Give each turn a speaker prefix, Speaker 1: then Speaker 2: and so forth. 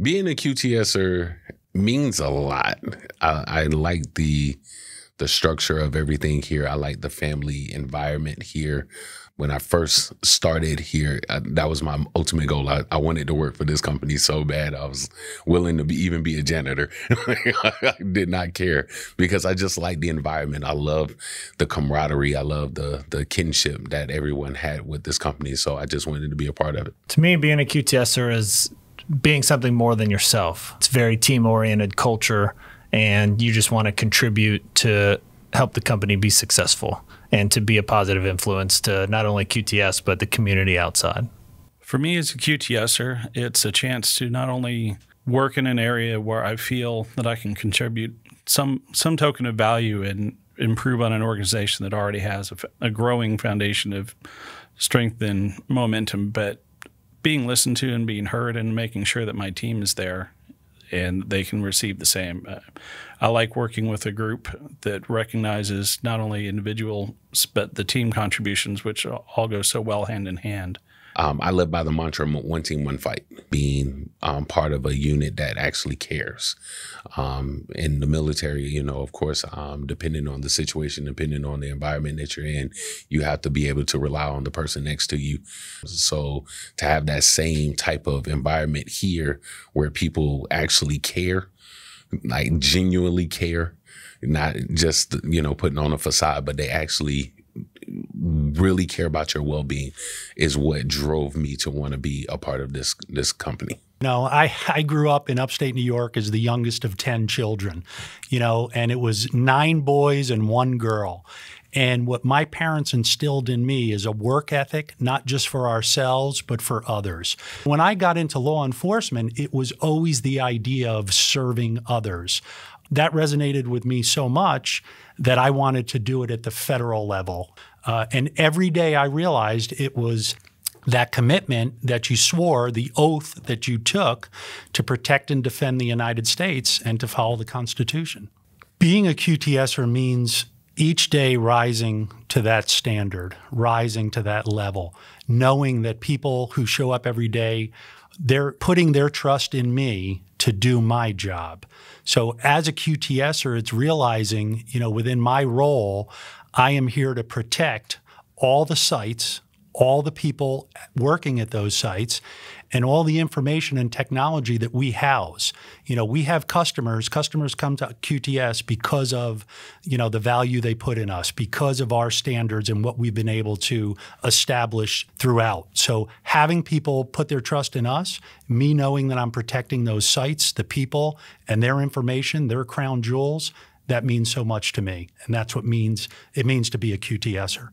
Speaker 1: Being a QTSer means a lot. I, I like the the structure of everything here. I like the family environment here. When I first started here, I, that was my ultimate goal. I, I, wanted to work for this company so bad. I was willing to be, even be a janitor. I did not care because I just like the environment. I love the camaraderie. I love the the kinship that everyone had with this company. So I just wanted to be a part of it.
Speaker 2: To me, being a QTSer is being something more than yourself. It's very team oriented culture and you just want to contribute to help the company be successful and to be a positive influence to not only QTS but the community outside.
Speaker 3: For me as a QTSer, it's a chance to not only work in an area where I feel that I can contribute some some token of value and improve on an organization that already has a, a growing foundation of strength and momentum, but being listened to and being heard and making sure that my team is there and they can receive the same. Uh, I like working with a group that recognizes not only individuals but the team contributions, which all go so well hand in hand.
Speaker 1: Um, I live by the mantra one team, one fight, being um, part of a unit that actually cares. Um, in the military, you know, of course, um, depending on the situation, depending on the environment that you're in, you have to be able to rely on the person next to you. So to have that same type of environment here where people actually care, like genuinely care, not just, you know, putting on a facade, but they actually really care about your well-being is what drove me to want to be a part of this this company.
Speaker 4: No, I, I grew up in upstate New York as the youngest of 10 children, you know, and it was nine boys and one girl. And what my parents instilled in me is a work ethic, not just for ourselves, but for others. When I got into law enforcement, it was always the idea of serving others. That resonated with me so much that I wanted to do it at the federal level. Uh, and every day I realized it was that commitment that you swore, the oath that you took to protect and defend the United States and to follow the Constitution. Being a QTSer means each day rising to that standard, rising to that level, knowing that people who show up every day, they're putting their trust in me to do my job. So as a QTSer, it's realizing, you know, within my role, I am here to protect all the sites, all the people working at those sites, and all the information and technology that we house. You know, we have customers. Customers come to QTS because of, you know, the value they put in us, because of our standards and what we've been able to establish throughout. So having people put their trust in us, me knowing that I'm protecting those sites, the people, and their information, their crown jewels, that means so much to me. And that's what means it means to be a QTSer.